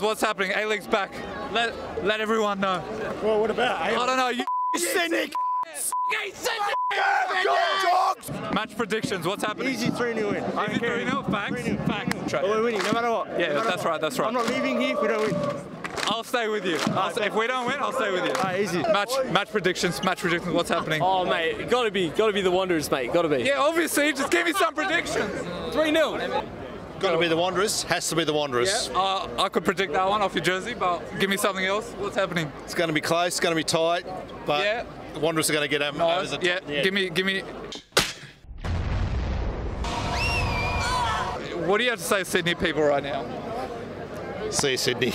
What's happening? A-League's back. Let let everyone know. Well, what about? I don't know. You cynic. match predictions. What's happening? Easy 3 0 win. I Is it don't 3-0? Facts? 3-0. Facts. But we're winning no matter what. Yeah, No matter that's what. right, that's right. I'm not leaving here if we don't win. I'll stay with you. I'll stay, if we don't win, I'll stay with you. Alright, easy. Match match predictions. Match predictions. What's happening? Oh, mate, gotta be, gotta be the Wanderers, mate. Gotta be. Yeah, obviously. Just give me some predictions. 3 0. Got to be the Wanderers. Has to be the Wanderers. Uh, I could predict that one off your jersey, but give me something else. What's happening? It's going to be close. It's going to be tight. But Yeah. the Wanderers are going to get them over the yeah, give me, give me. What do you have to say, Sydney people, right now? See you, Sydney.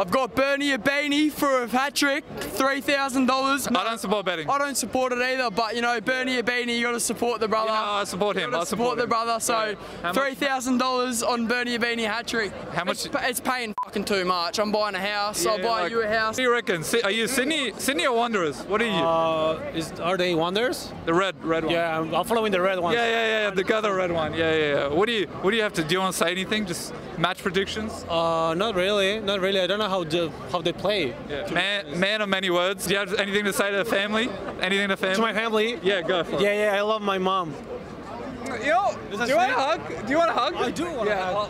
I've got Bernie Ibini for a hat trick, three thousand dollars. I don't support betting. I don't support it either, but you know, Bernie Ibini, you got to support the brother. Yeah, I support him. I support the him. brother. So three thousand dollars on Bernie Ibini hat trick. How much- It's, it's paying fucking too much. I'm buying a house. I'll Yeah, buy like- you a house. What do you reckon? Are you Sydney, Sydney or Wanderers? What are you? Uh, is, are they Wanderers? the red, red one. Yeah, I'm, I'm following the red one. Yeah, yeah, yeah. The other red one. Yeah, yeah, yeah. What do you, what do you have to? Do you want to say anything? Just match predictions. Uh, not really, not really. I don't know how the, how they play. Man, man of many words. Do you have anything to say to the family? Anything to family? To my family. Yeah, go for it. Yeah, yeah. I love my mom. Yo, do that you want a hug? Do you want a hug? I do want to Yeah.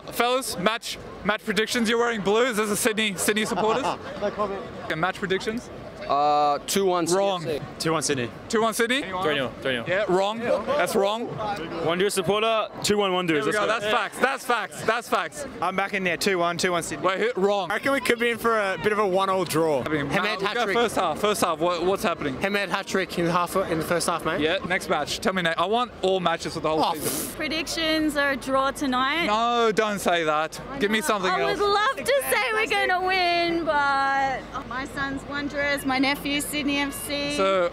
have. Fellas, match match predictions. You're wearing blue. Is this a Sydney Sydney supporters? no comment. Okay, match predictions. Uh, 2 1. Wrong. 2 1 Sydney. Two one Sydney. 3 0. 3 0. Yeah, wrong. That's wrong. Wanderers supporter, 2 1 Wanderers. There we go. That's facts. That's facts. That's facts. I'm back in there 2 1, 2 1 Sydney. Wait, who- wrong. I reckon we could be in for a bit of a 1 all draw. Hamed Nah, we'll hat-trick. first half. First half. What, what's happening? Hamed hat trick in the half in the first half, mate. Yeah, next match. Tell me, Nate. I want all matches for the whole Oh, season. Predictions are a draw tonight. No, don't say that. Give me something I else. I would love to say we're going to win, but oh, my son's Wanderers, my nephew's Sydney FC. So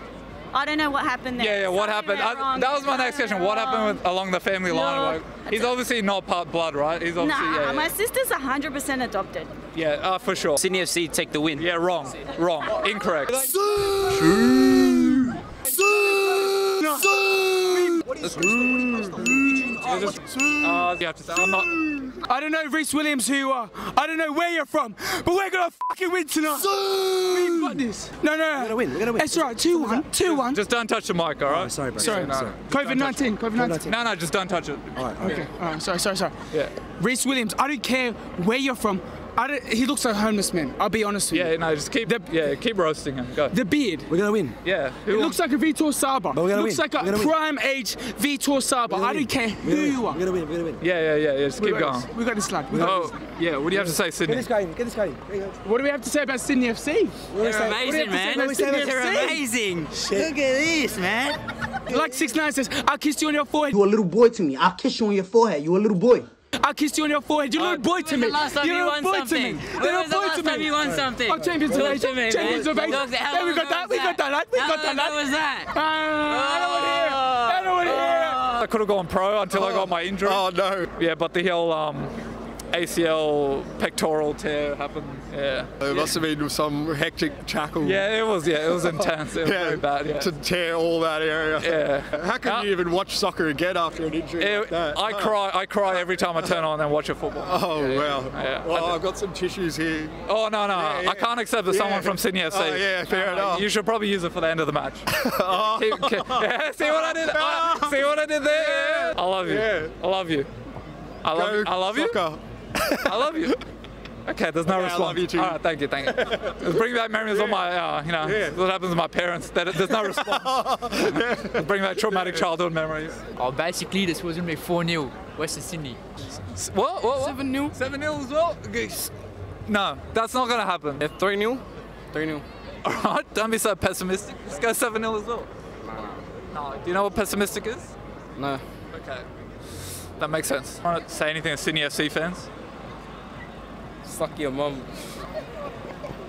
I don't know what happened there. yeah, yeah. What Something happened? I, that was my next question. What happened with along the family line? Like, he's obviously not part blood, right? He's obviously Nah, yeah, yeah. my sister's 100% adopted. yeah uh, for sure. Sydney FC take the win. Yeah, wrong, wrong, incorrect. Uh, you have to say, I'm not. I don't know Rhys Williams who you are. I don't know where you're from, but we're gonna fucking win tonight. We've got this. No, no, no. We're gonna win. We're gonna win. That's right. Two one. Two one. Just don't touch the mic, all right? Sorry, bro. Sorry. No, no. COVID nineteen. COVID nineteen. No, no, just don't touch it. All right. Okay. All right. Sorry. Sorry. Sorry. Yeah. Rhys Williams. I don't care where you're from. I don't, he looks like a homeless man. I'll be honest with you. Yeah, no, just keep. yeah, keep roasting him. Go. The beard. We're gonna win. Yeah. It Who looks like a Vitor Saba. we're gonna looks win. like a We're win. prime age Vitor Saba. I don't care who you are. We're gonna win. We're gonna win. Yeah, yeah, yeah, yeah. Just We keep got going. this. We got this lad. We got Oh, this. yeah. What do you have to say, Sydney? Get this guy in. Get this guy in. There you go. What do we have to say about Sydney FC? They're amazing, man. What do we say about They're amazing. Look at this, man. Like six nine says, I'll kiss you on your forehead. You're a little boy to me. I'll kiss you on your forehead. You're a little boy. I'll kiss you on your forehead. You're a little boy to me. the last time You're you a boy to something? me. When You're a was the boy last to time me. you won something? Oh, champions of Talk Asia. Champions of Asia. Talk to- how Yeah, we long got that. We got that, lad. We got that, long lad. ago was that? Uh, I don't want to hear. I don't want to hear. I could have gone pro until I got my injury. Oh no! Yeah, but the whole um, ACL pectoral tear happened. Yeah. There must have been some hectic tackle. Yeah, it was. Yeah, it was intense. It was very bad. Yeah. To tear all that area. Yeah. How can Uh, you even watch soccer again after an injury like that? I cry. I cry every time I turn on and watch a football. Oh Yeah, wow! yeah. Well, I've got some tissues here. Oh no no! Yeah, yeah. I can't accept that Yeah. someone from Sydney FC. Oh, yeah, fair enough. You should probably use it for the end of the match. Keep- keep- yeah, see what I did? I, see what I did there? I love you. Yeah. I love you. I love. Go you. I love you. I love you. Okay, there's no Okay, I response. love you too. All right, thank you, thank you. Bring back memories of my, uh, you know, Yeah. what happens to my parents. That there's no response. Let's bring back traumatic childhood memories. Oh, basically, this was going to be 4 0 Western Sydney. S- What? What? what? 7 0. 7 0 as well? Okay. No, that's not going to happen. 3 0? 3 0. All right, don't be so pessimistic. Let's go 7 0 as well. No. Do you know what pessimistic is? No. Okay. That makes sense. Want to say anything to Sydney FC fans? Suck your mum.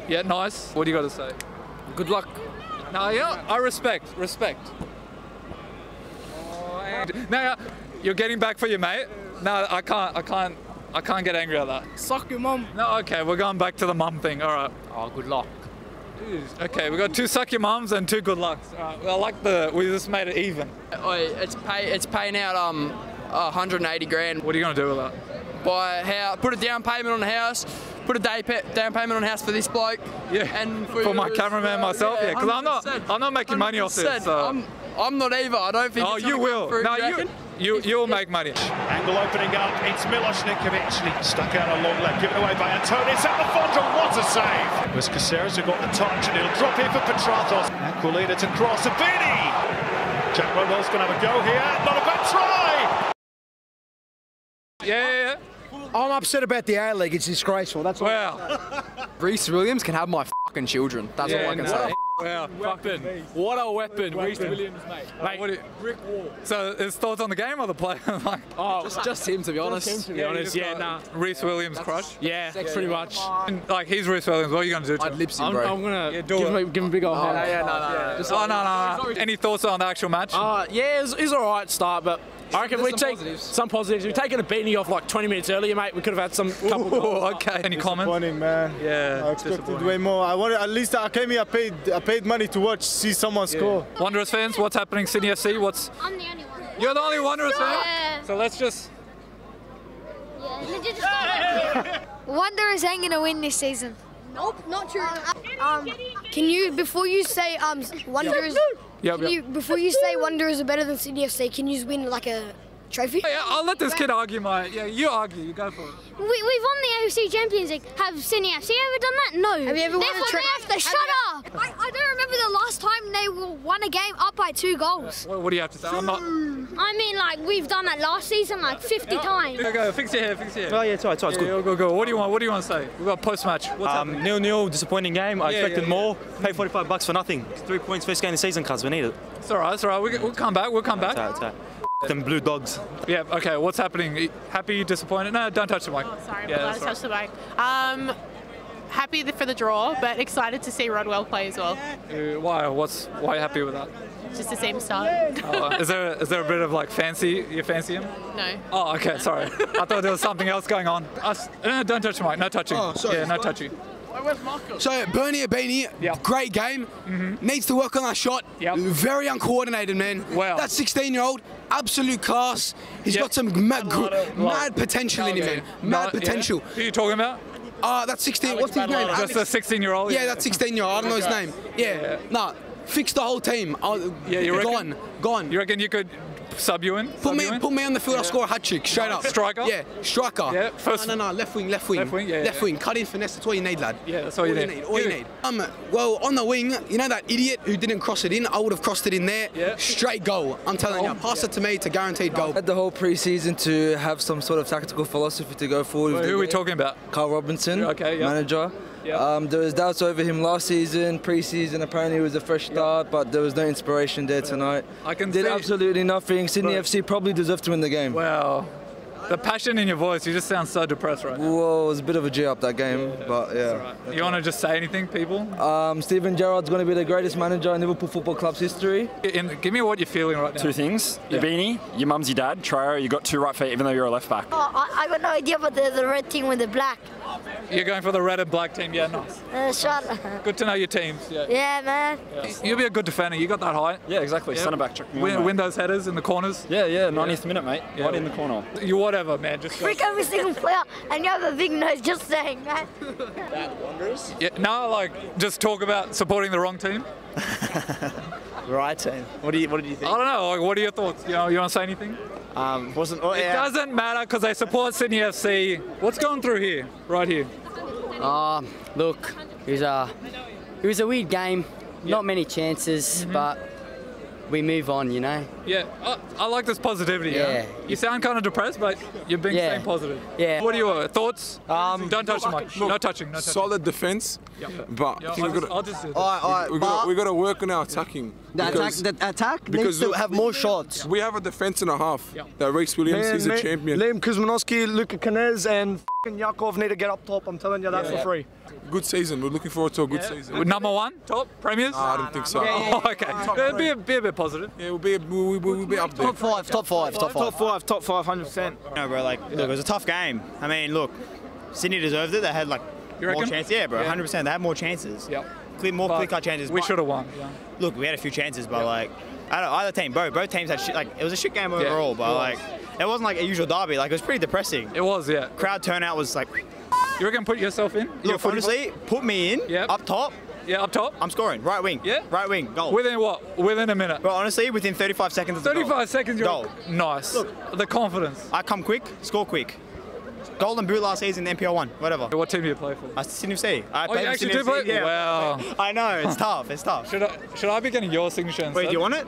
Yeah, nice. What do you got to say? Good luck. No, yeah, I respect, respect. No, yeah, you're getting back for your mate. No, I can't, I can't, I can't get angry at that. Suck your mum. No, okay, we're going back to the mum thing. All right. Oh, good luck. Okay, we got two suck your mums and two good lucks. All right. Well, I like the we just made it even. It's pay. It's paying out um 180 grand. What are you gonna do with that? Buy a house, put a down payment on a house, put a day pa- down payment on a house for this bloke. Yeah. And For my cameraman myself, yeah, 'cause I'm not- I'm not making money off this, so- I'm, I'm not either. I don't think. Oh, it's you will. come through, No, you, you, you will make money. Angle opening up. It's Milošnik eventually stuck out a long leg, given away by Antonis at the Fonda. What a save! It was Caceres who got the touch, and he'll drop in for Petratos. Aquilina to cross. Sabini! Jack Rodwell's going to have a go here. Not a bad try! Yeah, yeah, yeah. I'm upset about the A League. It's disgraceful. That's all. Wow. Rhys Williams can have my fucking children. That's all I can say. Wow. Weapon. What a weapon. Rhys Williams, mate. Mate, what do you- Brick wall. So, his thoughts on the game or the player? like, Oh, Just, just him, to be honest. to be honest, yeah, just nah. got Rhys Williams crush. Yeah, pretty much. And, like, he's Rhys Williams. What are you going to do to I'd him? lip sync, I'm. I'm gonna Yeah, do give, him, give him a big old hand. yeah, no, no, no. Just Oh, no, no, no. Any thoughts on the actual match? Uh, yeah, it's, it's all right start, but I reckon we take positives. some positives. We've taken a beating off like 20 minutes earlier, mate. We could have had some couple Ooh, goals. okay. Any comments? Disappointing, man. Yeah. I expected way more. I wanted at least I came here. I paid. I paid money to watch, see someone score. Wanderers fans, what's happening? Sydney FC, what's. I'm the only one. You're the only Wanderers fan? Yeah. So let's just. Yeah. Wanderers ain't gonna win this season. Nope, not true. Um, can you before you say um Wanderers? Yep, Can yep. you before you say Wanderers are better than Sydney FC? Can you win like a trophy? Yeah, I'll let this kid argue my. Yeah, you argue. You go for it. We, we've won the AFC Champions League. Have Sydney FC ever done that? No. Have you ever won a Therefore, tra- they have to shut up. I, I don't remember the last time they won a game up by two goals. What, what do you have to say? I'm not. I mean, like we've done that last season like 50 times. Go, go. Fix your hair. Fix your hair. Oh, yeah, it's all right, it's all right, it's Yeah, go, go. What do you want? What do you want to say? We've got post match. What's happening? Um, nil nil, disappointing game. I Yeah, expected yeah, more. Paid 45 bucks for nothing. Three points first game of the season, cuz we need it. It's all right. It's all right. We, we'll come back. We'll come back. It's all right, it's all right. Them blue dogs. Yeah. Okay. What's happening? Happy? Disappointed? No, don't touch the mic. Sorry, Yeah, yeah, that's touch the mic. Um, happy for the draw, but excited to see Rodwell play as well. Uh, why? What's? Why are you happy with that? Just to same him start. Oh, is there is there a bit of like fancy? You fancy him? No. Oh, okay. Sorry. I thought there was something else going on. Us, no, don't touch the mic. No touching. Oh, sorry. Yeah, no touching. So Bernie Ibini, great game. Needs to work on that shot. Very uncoordinated, man. Wow. That 16-year-old, absolute class. He's Yep. got some mad, of- mad potential in him, man. Mad No, yeah. potential. Who are you talking about? Uh, that's 16. What's his name? Just a 16 year old. Yeah, that 16-year-old. I don't know his name. Yeah. Nah, fix the whole team. Yeah, you reckon? Gone. Gone. You reckon you could sub you in? Put Sub me, you in? put me on the field. I'll score a hat trick straight up. Striker? Yeah, striker. Yeah, first- No, no, no, left wing, left wing, Left wing, yeah, left yeah. wing. Cut in finesse. That's all you need, lad. Yeah, that's all you need. need. All you Yeah. need. Um, well, on the wing, you know that idiot who didn't cross it in. I would have crossed it in there. Yeah. Straight goal. I'm telling you. Pass it to me. It's a guaranteed goal. Had the whole preseason to have some sort of tactical philosophy to go forward. with Who the are we talking about? Carl Robinson, Okay, yeah. manager. Yeah. Um, there was doubts over him last season. Pre-season, apparently it was a fresh start, but there was no inspiration there tonight. I can Did see- absolutely nothing. Sydney But- FC probably deserved to win the game. Wow. The passion in your voice, you just sound so depressed right now. Whoa, it was a bit of a G up that game, but yeah. You want to just say anything, people? Um, Steven Gerrard's going to be the greatest manager in Liverpool Football Club's history. In, give me what you're feeling right now. Two things. Yeah. Your beanie, your mum's your dad. Trio, you got two right feet even though you're a left back. Oh, I, I got no idea about the, the red team with the black. You're going for the red and black team. Yeah, nice. Uh, shut. Good to know your teams. Yeah. yeah, man. You'll be a good defender. You got that height. Yeah, exactly. Yeah. Centre back. Chuck me Win, win those headers in the corners. Yeah, yeah. 90th minute, mate. Yeah. Right in the corner. You whatever, man. Just. Freak every single player, and you have a big nose. Just saying, man. Yeah, no, like just talk about supporting the wrong team. Right team. What do you What did you think? I don't know. Like, what are your thoughts? You know, you want to say anything? Um, wasn't. Oh, It doesn't matter because I support Sydney FC. What's going through here? Right here. Uh, look, it was a, it was a weird game. Not many chances, but we move on, you know. Yeah, I, I like this positivity. Yeah. Yeah. You sound kind of depressed, but you're being Yeah. staying positive. Yeah. What are your thoughts? Um, Don't touch the mic. look, no touching. No touching. Solid defence, Yep. but Yeah, I think I'll we've just- got I'll just do this. All right, all right, we got got to work on our attacking. the attack, the attack needs to have more shots. We have a defence and a half. Yeah. That Rhys Williams, he's a Man, champion. Liam Kuzmanowski, Luka Kanez, and fucking Yakov need to get up top. I'm telling you that for free. Good season. We're looking forward to a good season. Number one, top premiers. Nah, I don't think so. Oh, okay. Yeah, be, a, be a bit positive. Yeah, we'll be we'll, we'll, we'll be up there. Top five, top five, top five. Top five, top five, hundred percent. No, bro. Like, look, it was a tough game. I mean, look, Sydney deserved it. They had like You more chances. Yeah, bro. Yeah. 100. percent They had more chances. Yep. Clear, more But clear cut chances. We should have won. Yeah. Look, we had a few chances, but like, I don't. Either team, bro. Both teams had shit. Like, it was a shit game overall. But it like, it wasn't like a usual derby. Like it was pretty depressing. It was, yeah. Crowd turnout was like. You reckon put yourself in? You're Look, 45? honestly, put me in. Yeah. Up top. Yeah, up top. I'm scoring. Right wing. Yeah. Right wing. Goal. Within what? Within a minute. Bro, honestly, within 35 seconds. of the 35 goal. seconds, you're Goal. nice. Look, the confidence. I come quick, score quick. Golden boot last season, NPL one, whatever. What team do you play for? I Sydney FC. I Oh, you actually do play? Yeah. Wow. I know it's tough. It's tough. Should I should I be getting your signature instead? Wait, do you want it?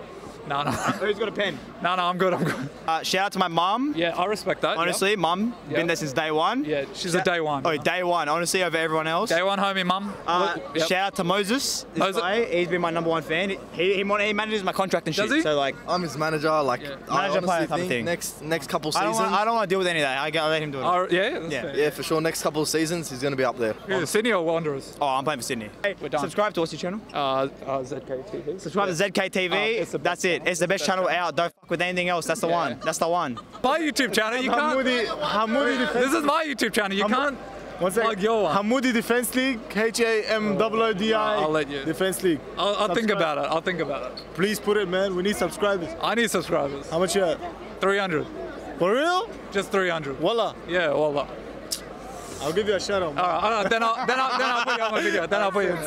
No, no. Who's got a pen? No, no, I'm good. I'm good. Uh, shout out to my mum. Yeah, I respect that. Honestly, mum, Yeah. been there since day one. Yeah, she's a day one. Oh, day one. Honestly, over everyone else. Day one, homie, mum. Uh, yep. Shout out to Moses. This Moses- guy, he's been my number one fan. He, he, he manages my contract and shit. Does he? So like, I'm his manager. Like, I Manager honestly player type of thing. next next couple I don't, seasons. want, I don't want to deal with any of that. I, I let him do it. Oh, yeah, Yeah. fair. yeah, for sure. Next couple of seasons, he's going to be up there. Who, Sydney or Wanderers? Oh, I'm playing for Sydney. Hey, We're done. subscribe to what's your channel? Uh, uh, ZKTV. Subscribe to ZKTV. Uh, That's it. It's the best channel out. Don't fuck with anything else. That's the one. That's the one. My YouTube channel, you can't. Hamoudi, Hamoudi This is my YouTube channel. You Ham- can't One second. plug your one. Hamoudi Defense League, H A M O O D I. I'll let you. Defense League. I'll, I'll think about it. I'll think about it. Please put it, man. We need subscribers. I need subscribers. How much you at? 300. For real? Just 300. Wallah. Yeah, wallah. I'll give you a shout out. All right, all right, then I'll then I'll then I'll put you on my video. Then I'll put you. in.